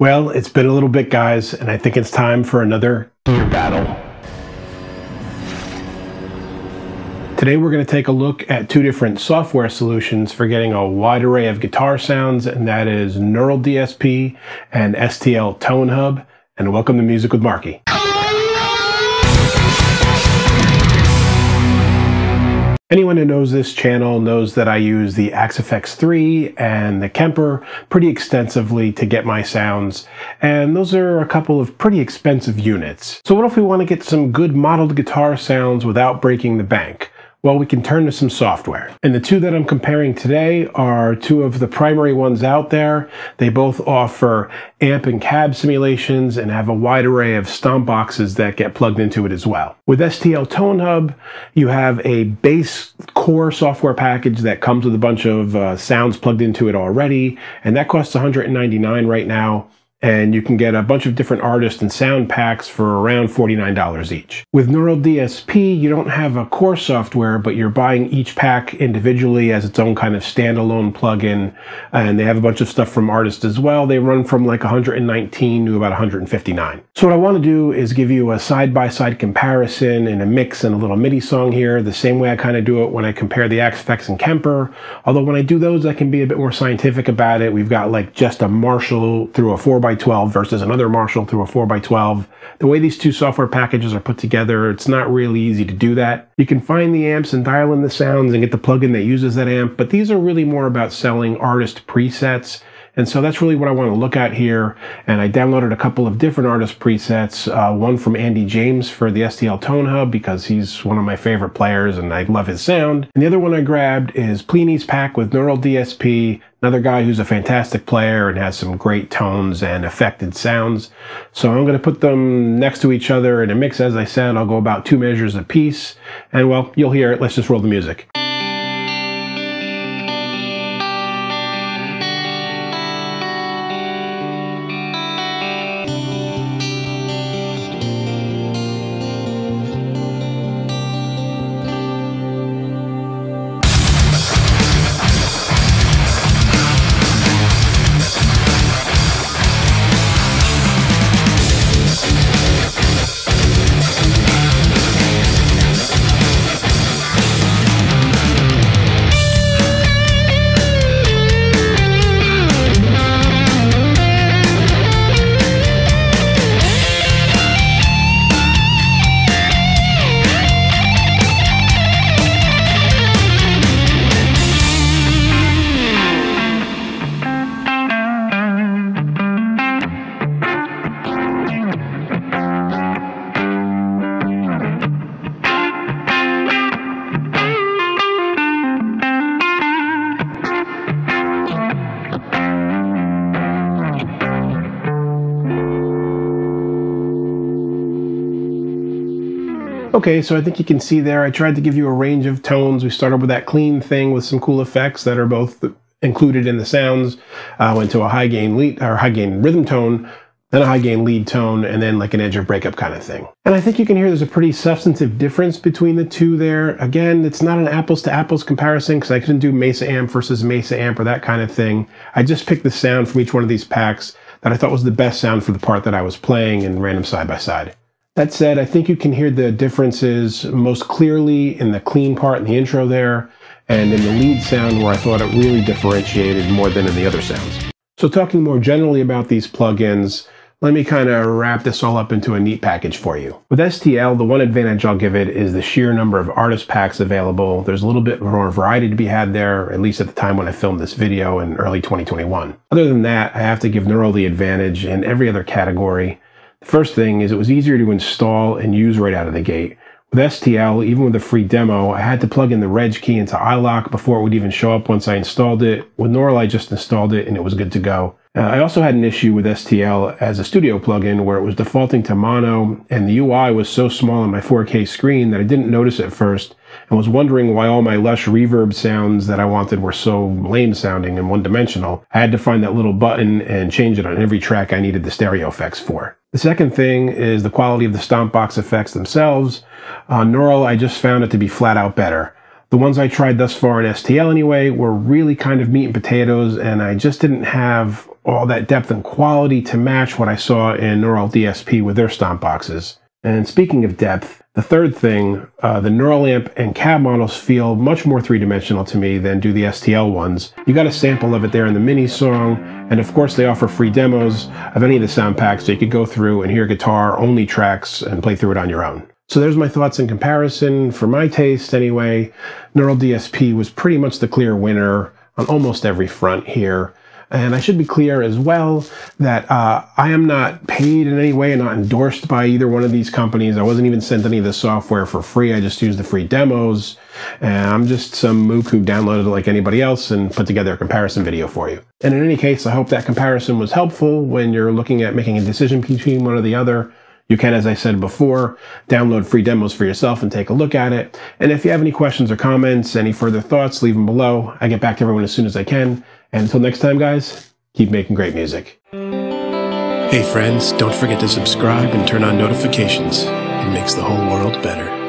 Well, it's been a little bit, guys, and I think it's time for another gear battle. Today we're going to take a look at two different software solutions for getting a wide array of guitar sounds, and that is Neural DSP and STL Tonehub. And welcome to Music with Marky. Anyone who knows this channel knows that I use the Axe-Fx 3 and the Kemper pretty extensively to get my sounds, and those are a couple of pretty expensive units. So what if we want to get some good modeled guitar sounds without breaking the bank? Well, we can turn to some software. And the two that I'm comparing today are two of the primary ones out there. They both offer amp and cab simulations and have a wide array of stomp boxes that get plugged into it as well. With STL Tonehub, you have a base core software package that comes with a bunch of uh, sounds plugged into it already, and that costs 199 right now and you can get a bunch of different artists and sound packs for around $49 each. With Neural DSP, you don't have a core software, but you're buying each pack individually as its own kind of standalone plugin, and they have a bunch of stuff from artists as well. They run from like 119 to about 159. So what I want to do is give you a side-by-side -side comparison and a mix and a little MIDI song here, the same way I kind of do it when I compare the Axe-Fx and Kemper. Although when I do those, I can be a bit more scientific about it. We've got like just a Marshall through a 4x 4x12 versus another Marshall through a 4x12. The way these two software packages are put together, it's not really easy to do that. You can find the amps and dial in the sounds and get the plugin that uses that amp, but these are really more about selling artist presets and so that's really what I want to look at here. And I downloaded a couple of different artist presets, uh, one from Andy James for the STL Tonehub because he's one of my favorite players and I love his sound. And the other one I grabbed is Plini's pack with Neural DSP, another guy who's a fantastic player and has some great tones and affected sounds. So I'm going to put them next to each other in a mix. As I said, I'll go about two measures a piece. And well, you'll hear it. Let's just roll the music. Okay, so I think you can see there, I tried to give you a range of tones. We started with that clean thing with some cool effects that are both included in the sounds. Uh, went to a high gain lead or high gain rhythm tone, then a high gain lead tone, and then like an edge of breakup kind of thing. And I think you can hear there's a pretty substantive difference between the two there. Again, it's not an apples to apples comparison because I couldn't do Mesa amp versus Mesa amp or that kind of thing. I just picked the sound from each one of these packs that I thought was the best sound for the part that I was playing and ran them side by side. That said, I think you can hear the differences most clearly in the clean part in the intro there, and in the lead sound where I thought it really differentiated more than in the other sounds. So talking more generally about these plugins, let me kind of wrap this all up into a neat package for you. With STL, the one advantage I'll give it is the sheer number of artist packs available. There's a little bit more variety to be had there, at least at the time when I filmed this video in early 2021. Other than that, I have to give Neural the advantage in every other category. The first thing is it was easier to install and use right out of the gate. With STL, even with a free demo, I had to plug in the reg key into iLok before it would even show up once I installed it. With Neural, I just installed it and it was good to go. Uh, I also had an issue with STL as a studio plugin where it was defaulting to mono and the UI was so small on my 4K screen that I didn't notice at first and was wondering why all my lush reverb sounds that I wanted were so lame sounding and one dimensional. I had to find that little button and change it on every track I needed the stereo effects for. The second thing is the quality of the Stompbox effects themselves. On Neural, I just found it to be flat out better. The ones I tried thus far in STL anyway were really kind of meat and potatoes, and I just didn't have all that depth and quality to match what I saw in Neural DSP with their stomp boxes. And speaking of depth, the third thing, uh, the Neuralamp and cab models feel much more three-dimensional to me than do the STL ones. You got a sample of it there in the mini song, and of course they offer free demos of any of the sound packs so you could go through and hear guitar-only tracks and play through it on your own. So there's my thoughts in comparison. For my taste anyway, Neural DSP was pretty much the clear winner on almost every front here. And I should be clear as well that uh, I am not paid in any way and not endorsed by either one of these companies. I wasn't even sent any of the software for free. I just used the free demos. And I'm just some mook who downloaded it like anybody else and put together a comparison video for you. And in any case, I hope that comparison was helpful when you're looking at making a decision between one or the other. You can, as I said before, download free demos for yourself and take a look at it. And if you have any questions or comments, any further thoughts, leave them below. I get back to everyone as soon as I can. And until next time, guys, keep making great music. Hey friends, don't forget to subscribe and turn on notifications. It makes the whole world better.